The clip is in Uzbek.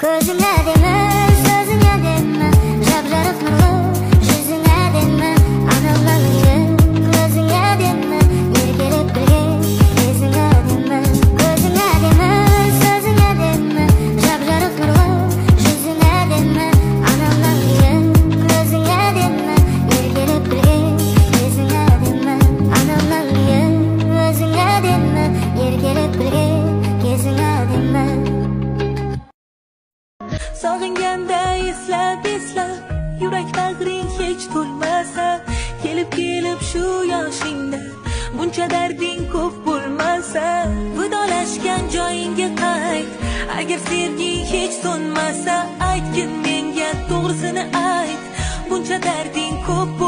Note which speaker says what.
Speaker 1: Cause you love him
Speaker 2: turganda eslab eslab yurak bag'ring hech to'lmasa kelib kelib shu yoshingda buncha darding ko'p bo'lmasa vidolashgan joyingga qayt agar sevging hech so'nmasa aytgin menga to'g'risini ayt buncha darding ko'p